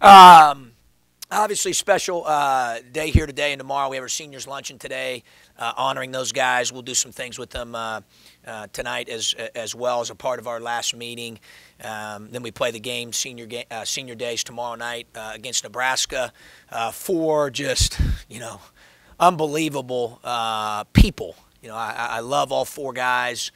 Um, obviously, special uh, day here today and tomorrow. We have our seniors luncheon today, uh, honoring those guys. We'll do some things with them uh, uh tonight as as well as a part of our last meeting. Um, then we play the game senior ga- uh, senior days tomorrow night uh, against Nebraska. four just you know unbelievable people. You know, I, I, love all four guys.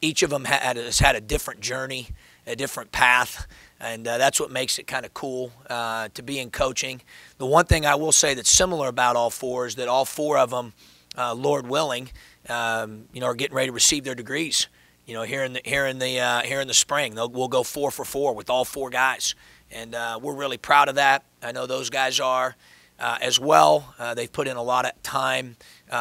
each of them had, has had a different journey, a different path and uh, that's what makes it kind of cool uh, to be in coaching. The one thing I will say that's similar about all four is that all four of them, uh, Lord willing, um, you know, are getting ready to receive their degrees. You know, here in the here in the uh, here in the spring, They'll, we'll go four for four with all four guys, and uh, we're really proud of that. I know those guys are uh, as well. they've put in a lot of time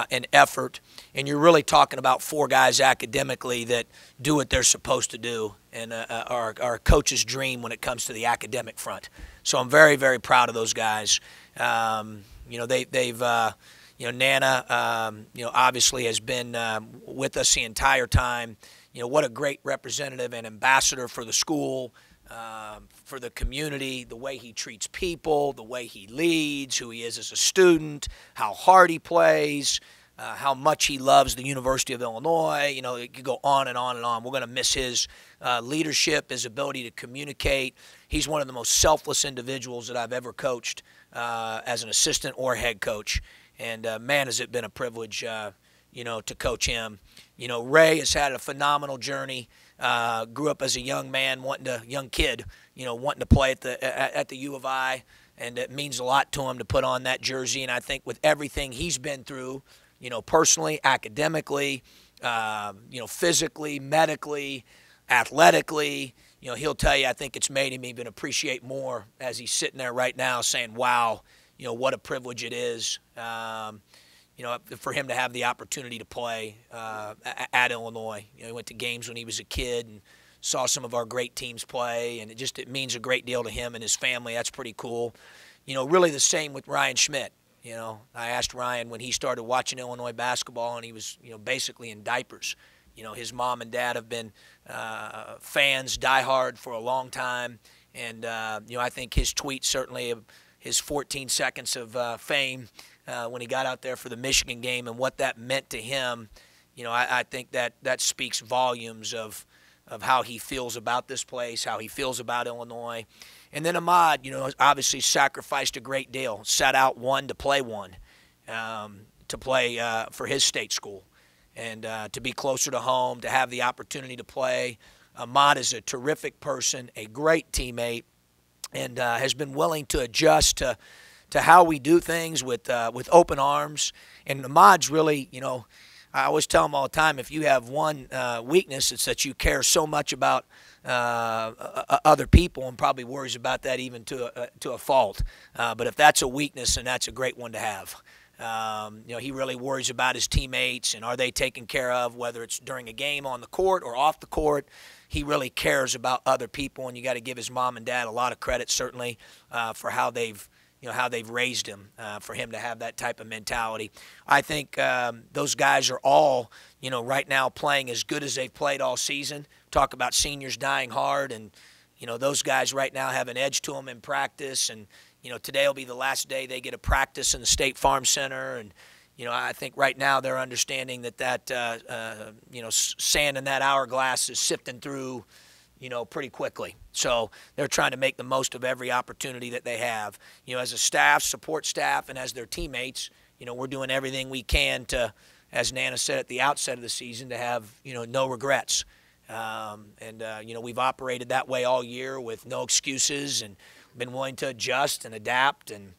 and effort and you're really talking about four guys academically that do what they're supposed to do and uh, uh, are, are a coach's dream when it comes to the academic front. So I'm very, very proud of those guys. Um, you know, they, they've, uh, you know, Nnanna, um, you know, obviously has been um, with us the entire time. You know, what a great representative and ambassador for the school, um, for the community, the way he treats people, the way he leads, who he is as a student, how hard he plays uh, how much he loves the University of Illinois. You know, it could go on and on and on. We're going to miss his uh, leadership, his ability to communicate. He's one of the most selfless individuals that I've ever coached uh, as an assistant or head coach. And uh, man, has it been a privilege, uh, you know, to coach him. You know, Ray has had a phenomenal journey. Uh, grew up as a young man, wanting to, young kid, you know, wanting to play at the at, at the U of I, and it means a lot to him to put on that jersey. And I think with everything he's been through, you know, personally, academically, uh, you know, physically, medically, athletically. You know, he'll tell you, I think it's made him even appreciate more as he's sitting there right now saying, wow, you know, what a privilege it is, um, you know, for him to have the opportunity to play uh, at Illinois. You know, he went to games when he was a kid and saw some of our great teams play, and it just it means a great deal to him and his family. That's pretty cool. You know, really the same with Ryan Schmidt. You know, I asked Ryan when he started watching Illinois basketball, and he was, you know, basically in diapers. You know, his mom and dad have been uh, fans, diehard for a long time, and uh, you know, I think his tweet certainly, his 14 seconds of uh, fame uh, when he got out there for the Michigan game, and what that meant to him. You know, I, I think that that speaks volumes of of how he feels about this place, how he feels about Illinois. And then Ahmad, you know, obviously sacrificed a great deal, set out one to play one, um, to play uh, for his state school, and uh, to be closer to home, to have the opportunity to play. Ahmad is a terrific person, a great teammate, and uh, has been willing to adjust to to how we do things with uh, with open arms. And Ahmad's really, you know, I always tell him all the time if you have one uh, weakness, it's that you care so much about uh, other people and probably worries about that even to a, to a fault. Uh, but if that's a weakness, then that's a great one to have. Um, you know, he really worries about his teammates and are they taken care of, whether it's during a game on the court or off the court. He really cares about other people, and you got to give his mom and dad a lot of credit, certainly, uh, for how they've you know how they've raised him uh, for him to have that type of mentality. I think um, those guys are all you know right now playing as good as they've played all season. Talk about seniors dying hard, and you know those guys right now have an edge to them in practice. And you know today will be the last day they get a practice in the State Farm Center, and you know I think right now they're understanding that that uh, uh, you know sand in that hourglass is sifting through you know, pretty quickly. So they're trying to make the most of every opportunity that they have. You know, as a staff, support staff, and as their teammates, you know, we're doing everything we can to, as Nnanna said at the outset of the season, to have, you know, no regrets. Um, and, uh, you know, we've operated that way all year with no excuses and been willing to adjust and adapt. And,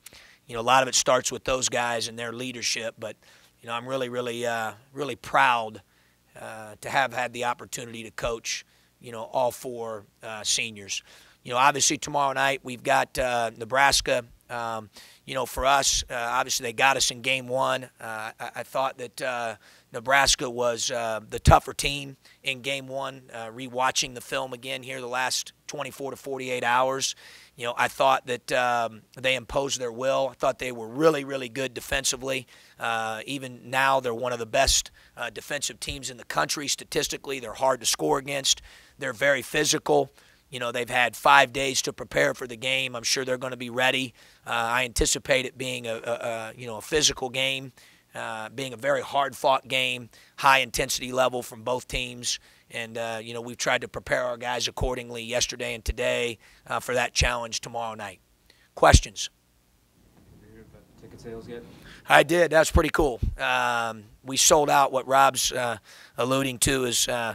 you know, a lot of it starts with those guys and their leadership. But, you know, I'm really, really, uh, really proud uh, to have had the opportunity to coach – you know, all four uh, seniors. You know, obviously tomorrow night we've got uh, Nebraska. Um, you know, for us, uh, obviously they got us in game one. Uh, I, I, thought that uh, Nebraska was uh, the tougher team in game one. rewatching the film again here the last 24 to 48 hours, you know, I thought that um, they imposed their will. I thought they were really, really good defensively. Uh, even now, they're one of the best uh, defensive teams in the country statistically. They're hard to score against. They're very physical. you know, they've had five days to prepare for the game. I'm sure they're going to be ready. Uh, I anticipate it being a, a, a, you know a physical game, uh, being a very hard-fought game, high intensity level from both teams. And uh, you know we've tried to prepare our guys accordingly yesterday and today uh, for that challenge tomorrow night. Questions? ticket sales yet? I did. That's pretty cool. Um, we sold out. What Rob's uh, alluding to is uh,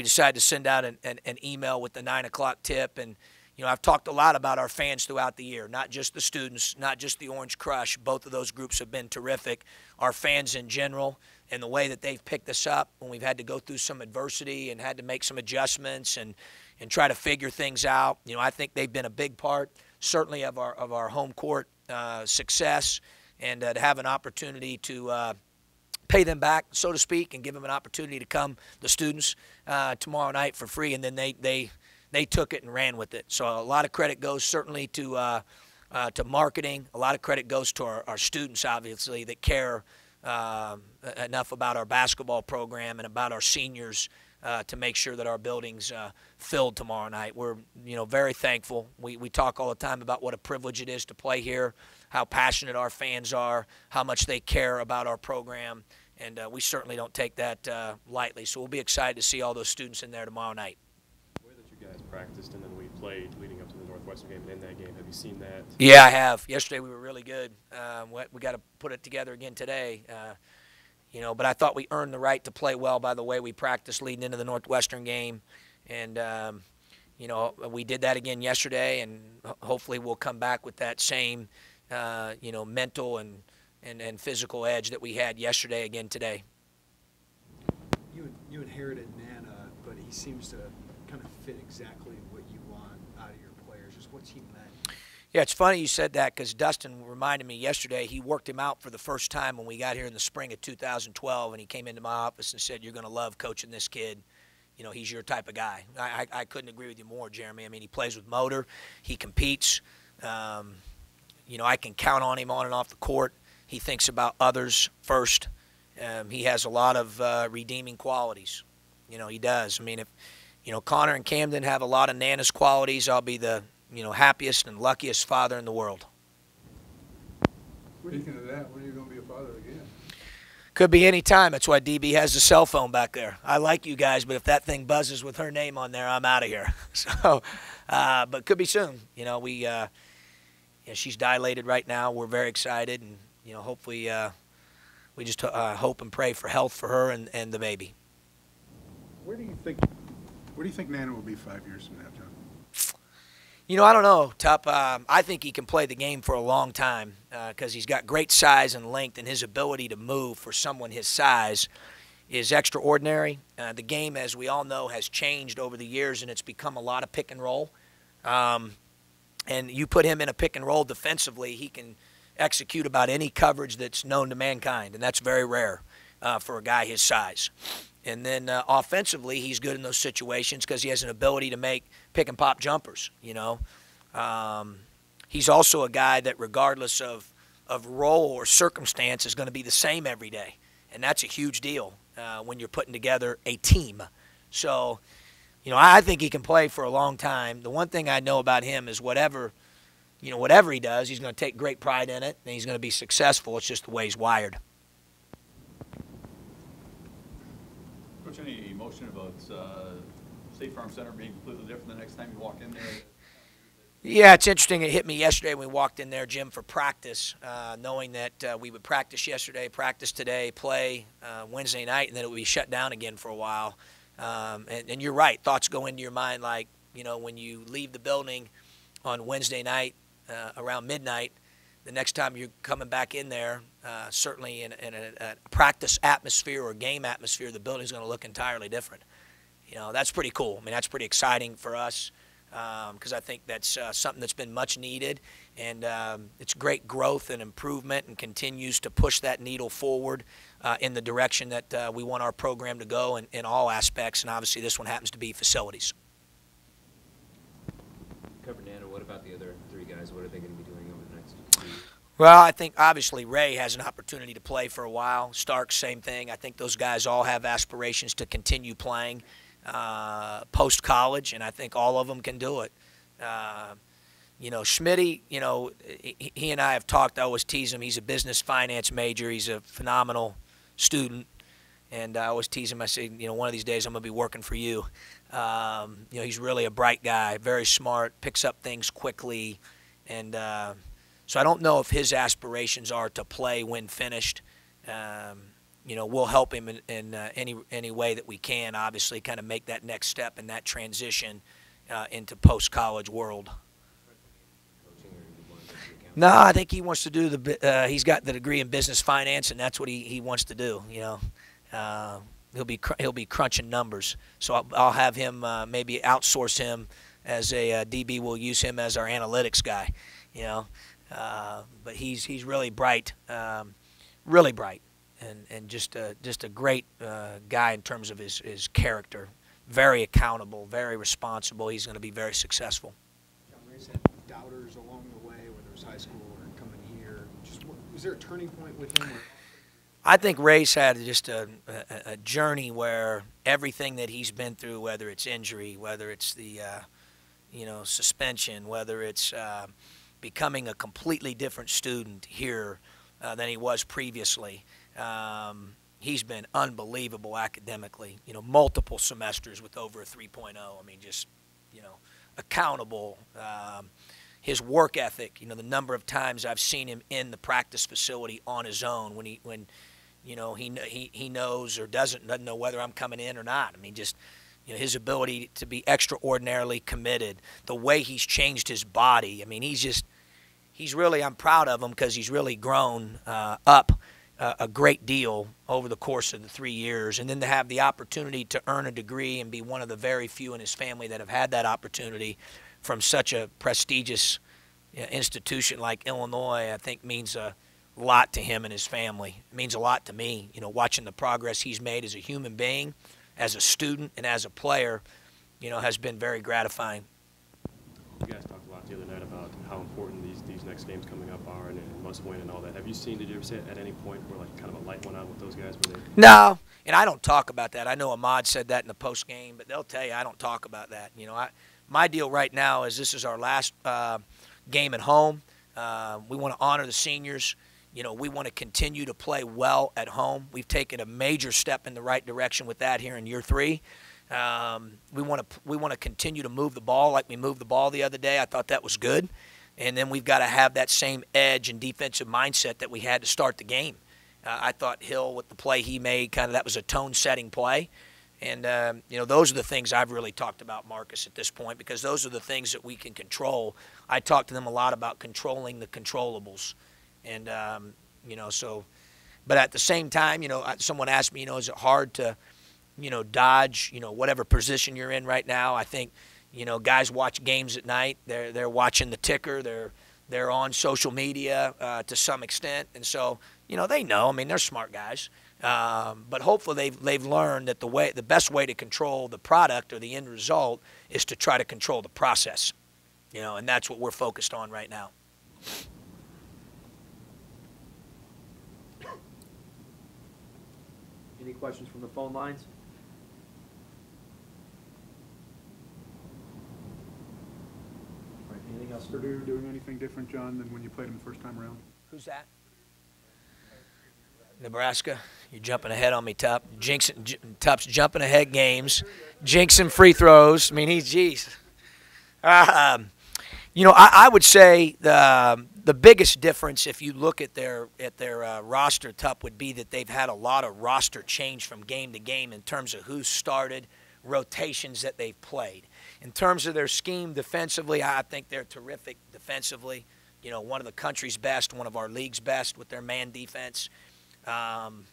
we decided to send out an, an, an, email with the nine o'clock tip. And, you know, I've talked a lot about our fans throughout the year, not just the students, not just the Orange Crush. Both of those groups have been terrific. Our fans in general and the way that they've picked us up when we've had to go through some adversity and had to make some adjustments and, and try to figure things out. You know, I think they've been a big part, certainly, of our, of our home court uh, success and uh, to have an opportunity to uh, pay them back, so to speak, and give them an opportunity to come, the students, uh, tomorrow night for free. And then they, they, they took it and ran with it. So a lot of credit goes certainly to, uh, uh, to marketing. A lot of credit goes to our, our students, obviously, that care uh, enough about our basketball program and about our seniors. Uh, to make sure that our building's uh, filled tomorrow night. We're, you know, very thankful. We, we talk all the time about what a privilege it is to play here, how passionate our fans are, how much they care about our program, and uh, we certainly don't take that uh, lightly. So we'll be excited to see all those students in there tomorrow night. The way that you guys practiced and then we played leading up to the Northwestern game and in that game, have you seen that? Yeah, I have. Yesterday we were really good. Um, we, we got to put it together again today. Uh, you know, but I thought we earned the right to play well by the way we practiced leading into the Northwestern game, and um, you know we did that again yesterday, and hopefully we'll come back with that same uh, you know mental and and, and physical edge that we had yesterday again today. You, you inherited Nnanna, but he seems to kind of fit exactly what you want out of your players. Just what's he meant? Yeah, it's funny you said that because Dustin reminded me yesterday. He worked him out for the first time when we got here in the spring of 2012, and he came into my office and said, "You're going to love coaching this kid." You know, he's your type of guy. I, I, I, couldn't agree with you more, Jeremy. I mean, he plays with motor, he competes. Um, you know, I can count on him on and off the court. He thinks about others first. Um, he has a lot of uh, redeeming qualities. You know, he does. I mean, if you know Connor and Camden have a lot of Nnanna's qualities, I'll be the you know happiest and luckiest father in the world. What do you think of that? When are you going to be a father again? Could be any time. That's why DB has the cell phone back there. I like you guys, but if that thing buzzes with her name on there, I'm out of here. So, uh, but could be soon. You know, we, uh, you know, she's dilated right now. We're very excited, and you know, hopefully, uh, we just uh, hope and pray for health for her and, and the baby. Where do you think? Where do you think Nnanna will be five years from now, John? You know, I don't know, Tup. Um, I think he can play the game for a long time because uh, he's got great size and length, and his ability to move for someone his size is extraordinary. Uh, the game, as we all know, has changed over the years, and it's become a lot of pick and roll. Um, and you put him in a pick and roll defensively, he can – execute about any coverage that's known to mankind, and that's very rare uh, for a guy his size. And then uh, offensively, he's good in those situations because he has an ability to make pick and pop jumpers. You know, um, he's also a guy that, regardless of of role or circumstance, is going to be the same every day, and that's a huge deal uh, when you're putting together a team. So, you know, I think he can play for a long time. The one thing I know about him is whatever you know, whatever he does, he's going to take great pride in it, and he's going to be successful. It's just the way he's wired. Coach, any emotion about uh, State Farm Center being completely different the next time you walk in there? Yeah, it's interesting. It hit me yesterday when we walked in there, Jim, for practice, uh, knowing that uh, we would practice yesterday, practice today, play uh, Wednesday night, and then it would be shut down again for a while. Um, and, and you're right. Thoughts go into your mind like, you know, when you leave the building on Wednesday night uh, around midnight. The next time you're coming back in there, uh, certainly in, in a, a, practice atmosphere or game atmosphere, the building's going to look entirely different. You know, that's pretty cool. I mean, that's pretty exciting for us because um, I think that's uh, something that's been much needed, and um, it's great growth and improvement, and continues to push that needle forward uh, in the direction that uh, we want our program to go in, in all aspects. And obviously, this one happens to be facilities. Covered. What about the other three guys? What are they going to be doing over the next two Well, I think obviously Ray has an opportunity to play for a while. Stark, same thing. I think those guys all have aspirations to continue playing. uh, post college, and I think all of them can do it. Uh, you know, Schmitty, you know, he, he and I have talked. I always tease him. He's a business finance major. He's a phenomenal student. And I always tease him. I say, you know, one of these days I'm going to be working for you. Um, you know, he's really a bright guy, very smart, picks up things quickly. And uh, so I don't know if his aspirations are to play when finished. Um, you know, we'll help him in, in uh, any any way that we can. Obviously, kind of make that next step and that transition uh, into post college world. No, I think he wants to do the. Uh, he's got the degree in business finance, and that's what he, he wants to do. You know, uh, he'll be he'll be crunching numbers. So I'll, I'll have him uh, maybe outsource him as a uh, DB. We'll use him as our analytics guy. You know, uh, but he's he's really bright, um, really bright, and and just a, just a great uh, guy in terms of his his character. Very accountable, very responsible. He's going to be very successful. John doubters along the way, whether it was high school or coming here. Just was there a turning point with him? I think Ray's had just a, a, a journey where everything that he's been through, whether it's injury, whether it's the, uh, you know, suspension, whether it's uh, becoming a completely different student here uh, than he was previously, um, he's been unbelievable academically. You know, multiple semesters with over a 3.0. I mean, just, you know, accountable. Um, his work ethic, you know, the number of times I've seen him in the practice facility on his own when he when you know he he he knows or doesn't doesn't know whether I'm coming in or not. I mean, just you know his ability to be extraordinarily committed, the way he's changed his body. I mean, he's just he's really I'm proud of him because he's really grown uh, up uh, a great deal over the course of the three years, and then to have the opportunity to earn a degree and be one of the very few in his family that have had that opportunity from such a prestigious institution like Illinois, I think means a lot to him and his family. It means a lot to me, you know, watching the progress he's made as a human being, as a student, and as a player, you know, has been very gratifying. You guys talked a lot the other night about how important these, these next games coming up are and, and must win and all that. Have you seen, did you ever see it at any point where like kind of a light went on with those guys where they No, and I don't talk about that. I know Ahmad said that in the post game, but they'll tell you I don't talk about that. You know, I my deal right now is this is our last uh, game at home. Uh, we want to honor the seniors. You know, we want to continue to play well at home. We've taken a major step in the right direction with that here in year three. Um, we want to we want to continue to move the ball like we moved the ball the other day. I thought that was good, and then we've got to have that same edge and defensive mindset that we had to start the game. Uh, I thought Hill with the play he made, kind of that was a tone-setting play, and um, you know those are the things I've really talked about Marcus at this point because those are the things that we can control. I talked to them a lot about controlling the controllables, and um, you know so. But at the same time, you know, someone asked me, you know, is it hard to, you know, dodge, you know, whatever position you're in right now? I think, you know, guys watch games at night. They're they're watching the ticker. They're they're on social media uh, to some extent, and so you know they know. I mean, they're smart guys. Um, but hopefully they've they've learned that the way the best way to control the product or the end result is to try to control the process. You know, and that's what we're focused on right now. Any questions from the phone lines? All right, anything else? Purdue doing anything different, John, than when you played them the first time around? Who's that? Nebraska. You're jumping ahead on me, Tup. Jinxing, J- Tup's jumping ahead games, jinxing free throws. I mean, he's geez. Um, you know, I, I would say the the biggest difference, if you look at their at their uh, roster, Tup would be that they've had a lot of roster change from game to game in terms of who started, rotations that they've played. In terms of their scheme defensively, I think they're terrific defensively. You know, one of the country's best, one of our league's best with their man defense. Um,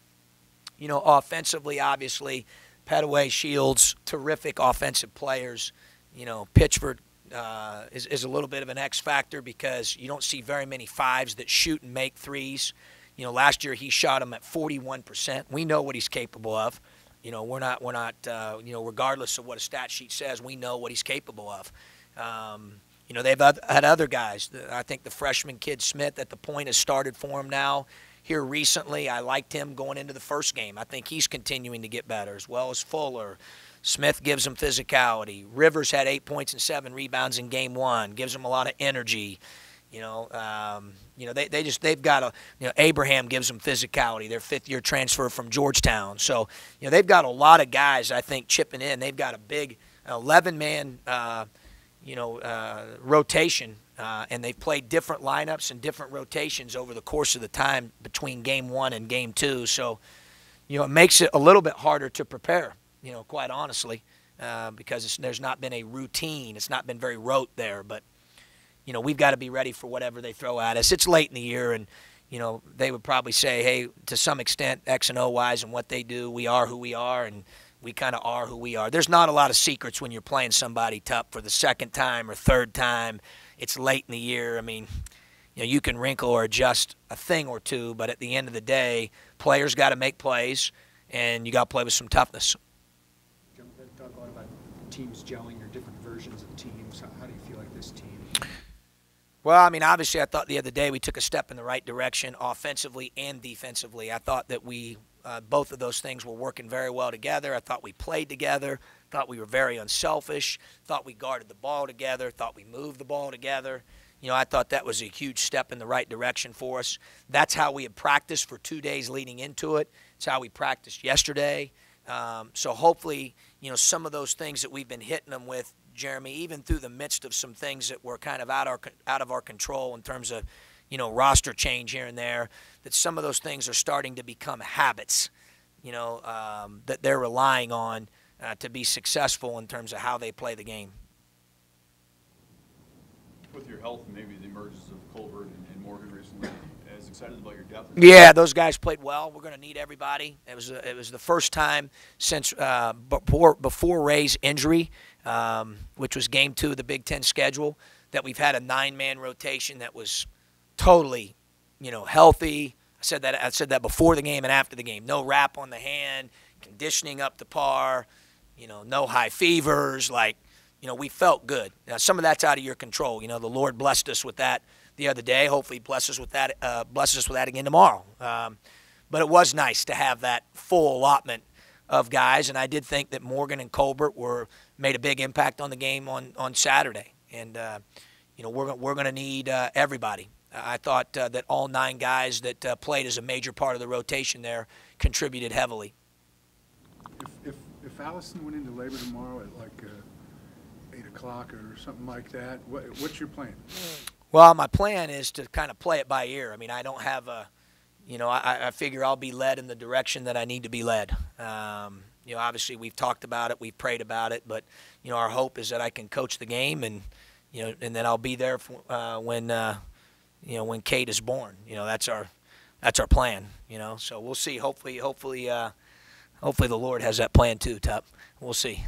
you know, offensively, obviously, Petteway, Shields, terrific offensive players. You know, Pitchford uh, is, is a little bit of an X factor because you don't see very many fives that shoot and make threes. You know, last year he shot them at 41%. We know what he's capable of. You know, we're not, we're not, uh, you know, regardless of what a stat sheet says, we know what he's capable of. Um, you know, they've had other guys. I think the freshman kid Smith at the point has started for him now here recently. I liked him going into the first game. I think he's continuing to get better, as well as Fuller. Smith gives them physicality. Rivers had eight points and seven rebounds in game one, gives them a lot of energy. You know, um, you know they, they just they've got a you know Abraham gives them physicality. Their fifth year transfer from Georgetown, so you know they've got a lot of guys I think chipping in. They've got a big eleven man uh, you know uh, rotation, uh, and they've played different lineups and different rotations over the course of the time between game one and game two. So you know it makes it a little bit harder to prepare. You know, quite honestly, uh, because there's not been a routine. It's not been very rote there, but you know, we've got to be ready for whatever they throw at us. It's late in the year, and you know, they would probably say, hey, to some extent, X and O wise and what they do, we are who we are, and we kind of are who we are. There's not a lot of secrets when you're playing somebody tough for the second time or third time. It's late in the year. I mean, you know, you can wrinkle or adjust a thing or two, but at the end of the day, players got to make plays, and you got to play with some toughness. Jim, Talk a lot about teams gelling or different versions of teams. How, how do you feel like this team? Well, I mean, obviously, I thought the other day we took a step in the right direction, offensively and defensively. I thought that we, uh, both of those things, were working very well together. I thought we played together. Thought we were very unselfish. Thought we guarded the ball together. Thought we moved the ball together. You know, I thought that was a huge step in the right direction for us. That's how we had practiced for two days leading into it. It's how we practiced yesterday. Um, so hopefully, you know, some of those things that we've been hitting them with, Jeremy, even through the midst of some things that were kind of out our out of our control in terms of, you know, roster change here and there, that some of those things are starting to become habits, you know, um, that they're relying on uh, to be successful in terms of how they play the game. With your health maybe the emergence of Colbert and and Morgan recently, as excited about your depth? Yeah, those guys played well. We're going to need everybody. It was it was the first time since uh, before before Ray's injury, um, which was Game Two of the Big Ten schedule, that we've had a nine man rotation that was totally, you know, healthy. I said that I said that before the game and after the game. No wrap on the hand, conditioning up to par. You know, no high fevers. Like, you know, we felt good. Now, some of that's out of your control. You know, the Lord blessed us with that the other day. Hopefully, he blesses us with that. Uh, blesses us with that again tomorrow. Um, but it was nice to have that full allotment of guys, and I did think that Morgan and Colbert were made a big impact on the game on on Saturday. And uh, you know, we're we're going to need uh, everybody. I thought uh, that all nine guys that uh, played as a major part of the rotation there contributed heavily. If, if, if Allison went into labor tomorrow at like uh, 8 o'clock or something like that, what, what's your plan? Well, my plan is to kind of play it by ear. I mean, I don't have a, you know, I, I figure I'll be led in the direction that I need to be led. Um, you know, obviously we've talked about it, we've prayed about it, but you know, our hope is that I can coach the game, and you know, and then I'll be there for, uh, when, uh, you know, when Kate is born. You know, that's our, that's our plan. You know, so we'll see. Hopefully, hopefully, uh, hopefully the Lord has that plan too, Tup. We'll see.